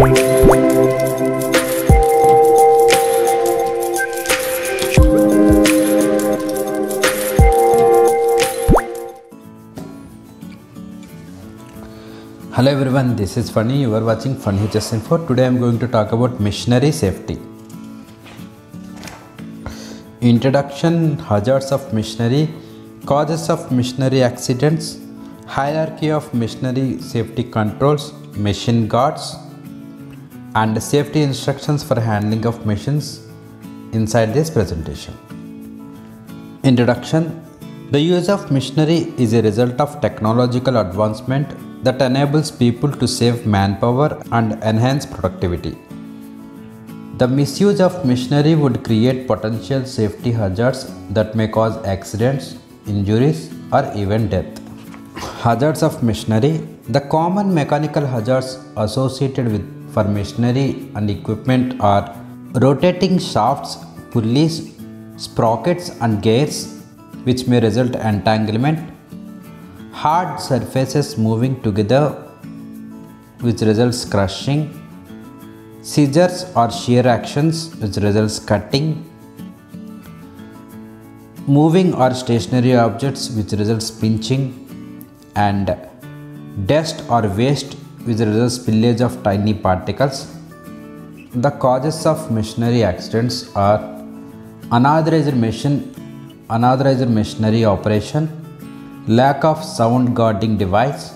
Hello everyone, this is Phani. You are watching Phani EHS Info. Today I am going to talk about machinery safety. Introduction Hazards of machinery, causes of machinery accidents, hierarchy of machinery safety controls, machine guards, and safety instructions for handling of machines inside this presentation. Introduction The use of machinery is a result of technological advancement that enables people to save manpower and enhance productivity. The misuse of machinery would create potential safety hazards that may cause accidents, injuries, or even death. Hazards of machinery The common mechanical hazards associated with for machinery and equipment are rotating shafts, pulleys, sprockets, and gears, which may result entanglement. Hard surfaces moving together which results crushing. Scissors or shear actions which results cutting. Moving or stationary objects which results pinching. And dust or waste which results spillage of tiny particles. The causes of machinery accidents are unauthorized machine unauthorized machinery operation lack of sound guarding device,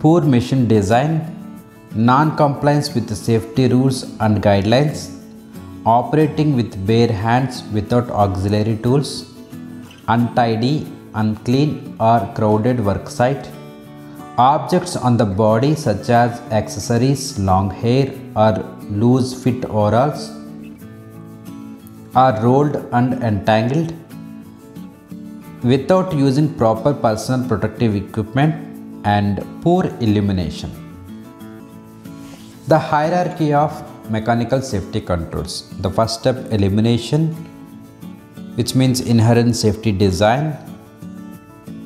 poor machine design, non-compliance with safety rules and guidelines, operating with bare hands without auxiliary tools, untidy, unclean or crowded work site, objects on the body such as accessories, long hair or loose fit overalls are rolled and entangled without using proper personal protective equipment and poor illumination. The hierarchy of mechanical safety controls. The first step elimination which means inherent safety design.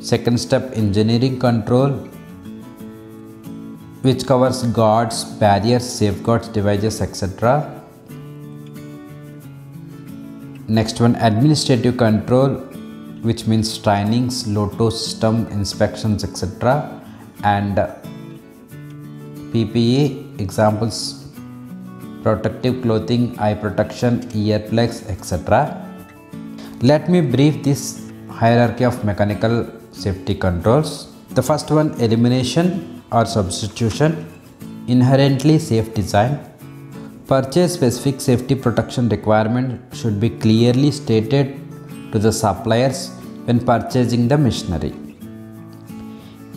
Second step engineering control which covers guards, barriers, safeguards, devices etc. Next one administrative control which means trainings, LOTO system inspections etc. and uh, PPE examples protective clothing, eye protection, earplugs etc. Let me brief this hierarchy of mechanical safety controls. The first one elimination or substitution, inherently safe design. Purchase specific safety protection requirement should be clearly stated to the suppliers when purchasing the machinery.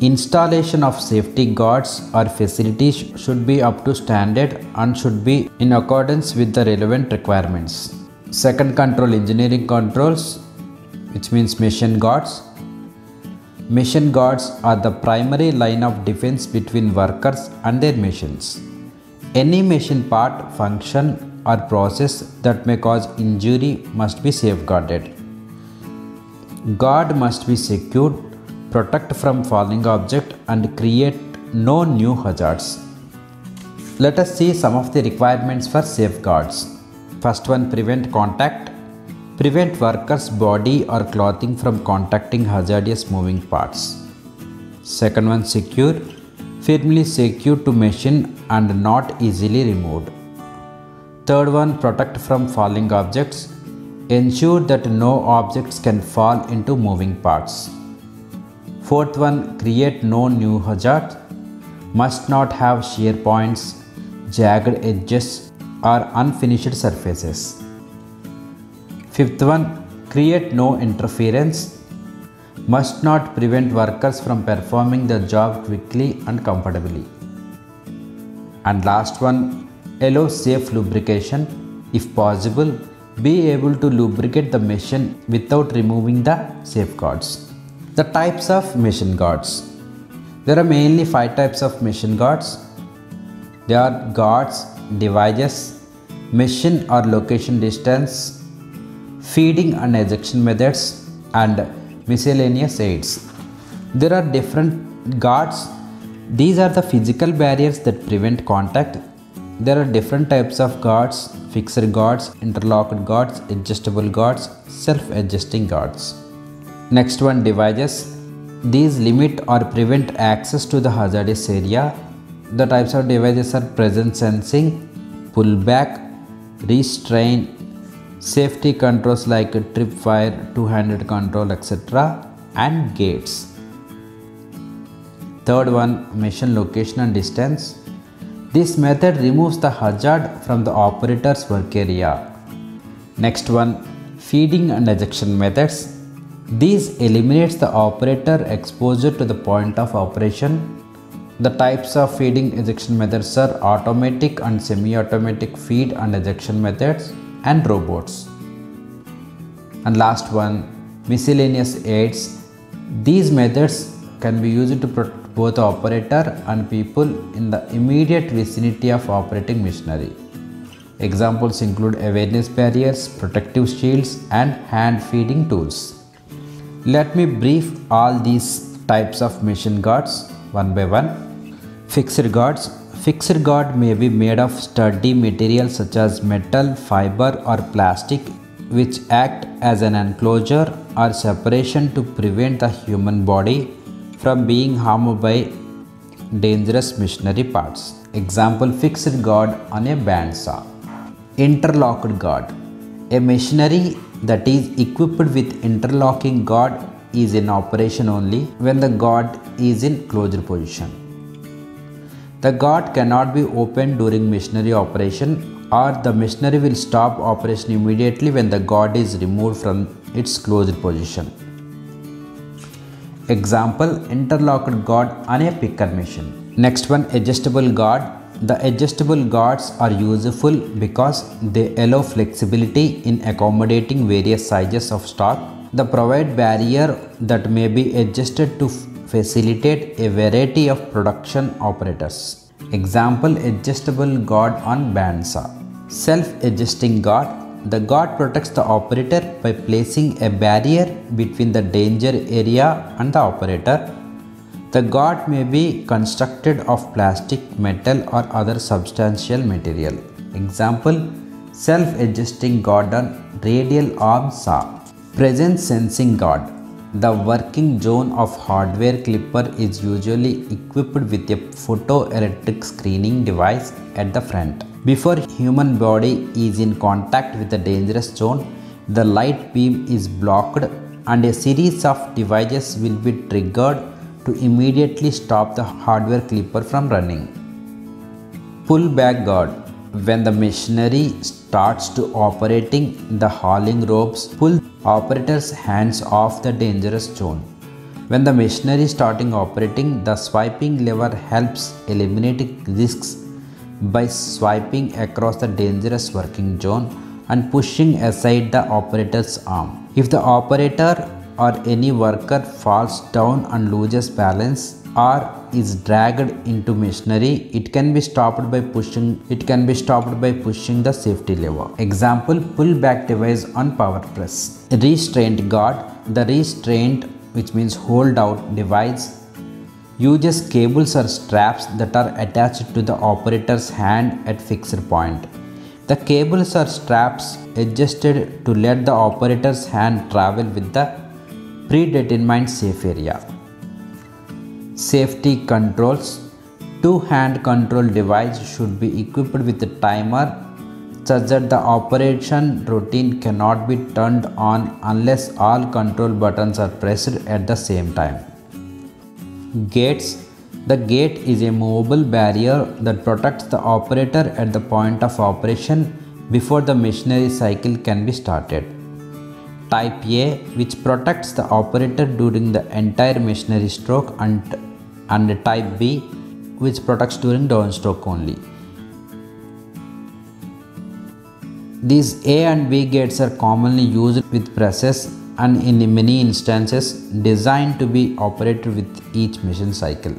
Installation of safety guards or facilities should be up to standard and should be in accordance with the relevant requirements. Second control engineering controls which means machine guards. Machine guards are the primary line of defense between workers and their machines. Any machine part, function or process that may cause injury must be safeguarded. Guard must be secured, protect from falling object and create no new hazards. Let us see some of the requirements for safeguards. First one prevent contact. Prevent workers body or clothing from contacting hazardous moving parts. Second one secure. Firmly secure to machine and not easily removed. Third one protect from falling objects Ensure that no objects can fall into moving parts. Fourth one, create no new hazard. Must not have shear points, jagged edges or unfinished surfaces. Fifth one, create no interference. Must not prevent workers from performing the job quickly and comfortably. And last one, allow safe lubrication if possible be able to lubricate the machine without removing the safeguards. The types of machine guards. There are mainly five types of machine guards. They are guards, devices, machine or location distance, feeding and ejection methods, and miscellaneous aids. There are different guards. These are the physical barriers that prevent contact There are different types of guards, fixed guards, interlocked guards, adjustable guards, self-adjusting guards. Next one devices. These limit or prevent access to the hazardous area. The types of devices are presence sensing, pullback, restrain, safety controls like tripwire, two-handed control etc. and gates. Third one mission location and distance. This method removes the hazard from the operator's work area. Next one feeding and ejection methods. These eliminates the operator exposure to the point of operation. The types of feeding ejection methods are automatic and semi-automatic feed and ejection methods and robots. And last one miscellaneous aids. These methods can be used to protect both operator and people in the immediate vicinity of operating machinery. Examples include awareness barriers, protective shields and hand feeding tools. Let me brief all these types of machine guards one by one. Fixed guards. Fixed guard may be made of sturdy material such as metal, fiber or plastic which act as an enclosure or separation to prevent the human body from being harmed by dangerous machinery parts. Example fixed guard on a bandsaw. Interlocked guard. A machinery that is equipped with interlocking guard is in operation only when the guard is in closed position. The guard cannot be opened during missionary operation or the missionary will stop operation immediately when the guard is removed from its closed position. Example interlocked guard on a picker machine. Next one adjustable guard. The adjustable guards are useful because they allow flexibility in accommodating various sizes of stock. They provide barrier that may be adjusted to facilitate a variety of production operators. Example adjustable guard on bandsaw. Self-adjusting guard the guard protects the operator by placing a barrier between the danger area and the operator. The guard may be constructed of plastic, metal or other substantial material. Example, self-adjusting guard on radial arm saw. Presence sensing guard. The working zone of hardware clipper is usually equipped with a photoelectric screening device at the front. Before human body is in contact with the dangerous zone, the light beam is blocked and a series of devices will be triggered to immediately stop the hardware clipper from running. Pull back guard. When the machinery starts to operating, the hauling ropes pull operator's hands off the dangerous zone. When the machinery starting operating, the swiping lever helps eliminate risks by swiping across the dangerous working zone and pushing aside the operator's arm. If the operator or any worker falls down and loses balance or is dragged into machinery, it can be stopped by pushing it can be stopped by pushing the safety lever. Example pull back device on power press. Restraint guard. The restraint which means hold out device uses cables or straps that are attached to the operator's hand at fixed point. The cables or straps adjusted to let the operator's hand travel with the predetermined safe area. Safety controls Two hand control device should be equipped with a timer such that the operation routine cannot be turned on unless all control buttons are pressed at the same time. Gates The gate is a movable barrier that protects the operator at the point of operation before the machinery cycle can be started. Type A which protects the operator during the entire machinery stroke and, and type B which protects during downstroke only. These A and B gates are commonly used with presses and in many instances designed to be operated with each machine cycle.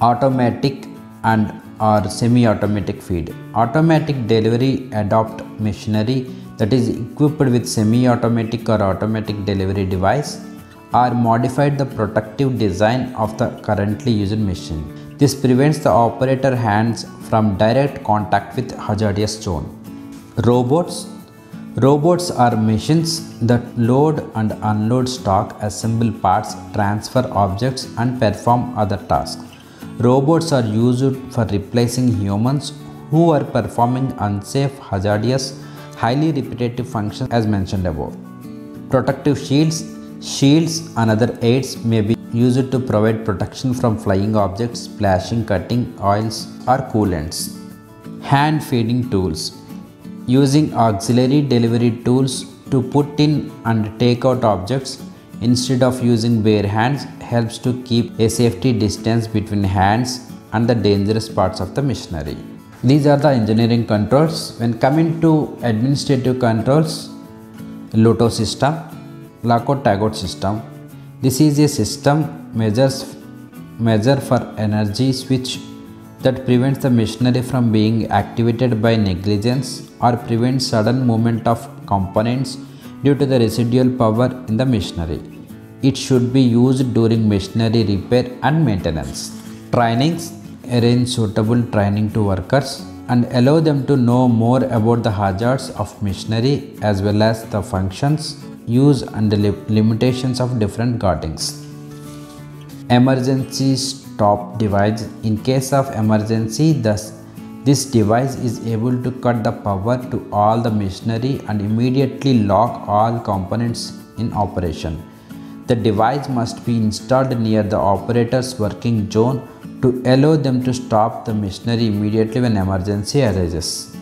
Automatic and or semi-automatic feed. Automatic delivery adopt machinery that is equipped with semi-automatic or automatic delivery device or modified the protective design of the currently used machine. This prevents the operator hands from direct contact with hazardous zone. Robots Robots are machines that load and unload stock, assemble parts, transfer objects and perform other tasks. Robots are used for replacing humans who are performing unsafe, hazardous, highly repetitive functions as mentioned above. Protective shields Shields and other aids may be used to provide protection from flying objects, splashing, cutting, oils or coolants. Hand feeding tools using auxiliary delivery tools to put in and take out objects instead of using bare hands helps to keep a safety distance between hands and the dangerous parts of the machinery. These are the engineering controls. When coming to administrative controls, LOTO system, Lockout-Tagout system. This is a system measures measure for energy switch that prevents the machinery from being activated by negligence or prevents sudden movement of components due to the residual power in the machinery. It should be used during machinery repair and maintenance. Trainings arrange suitable training to workers and allow them to know more about the hazards of machinery as well as the functions, use and the limitations of different guardings. Emergency stop device. In case of emergency, thus this device is able to cut the power to all the machinery and immediately lock all components in operation. The device must be installed near the operator's working zone to allow them to stop the machinery immediately when emergency arises.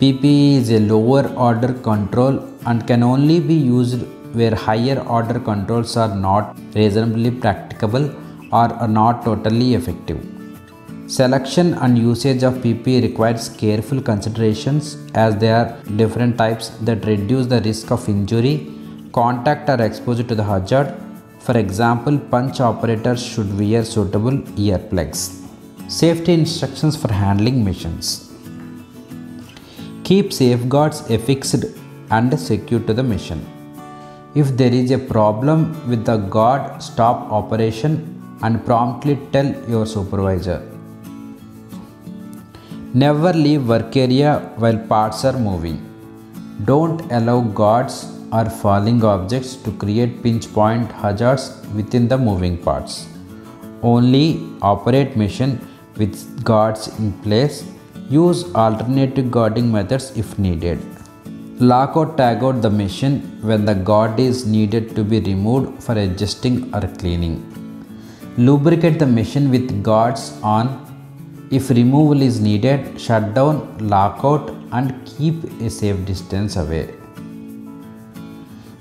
PPE is a lower order control and can only be used where higher order controls are not reasonably practicable or are not totally effective. Selection and usage of PP requires careful considerations as there are different types that reduce the risk of injury, contact or exposure to the hazard. For example, punch operators should wear suitable earplugs. Safety instructions for handling machines. Keep safeguards affixed and secure to the machine. If there is a problem with the guard, stop operation and promptly tell your supervisor. Never leave work area while parts are moving. Don't allow guards or falling objects to create pinch point hazards within the moving parts. Only operate machine with guards in place. Use alternative guarding methods if needed. Lock or tag out the machine when the guard is needed to be removed for adjusting or cleaning. Lubricate the machine with guards on. If removal is needed, shut down, lock out and keep a safe distance away.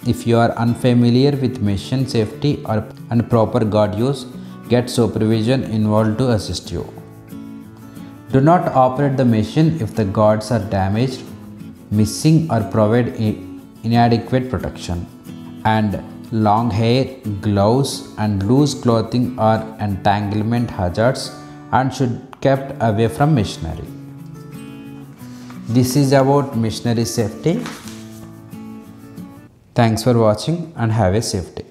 If you are unfamiliar with machine safety or and proper guard use, get supervision involved to assist you. Do not operate the machine if the guards are damaged, missing or provide inadequate protection. And long hair, gloves and loose clothing are entanglement hazards and should kept away from machinery. This is about machinery safety. Thanks for watching and have a safe day.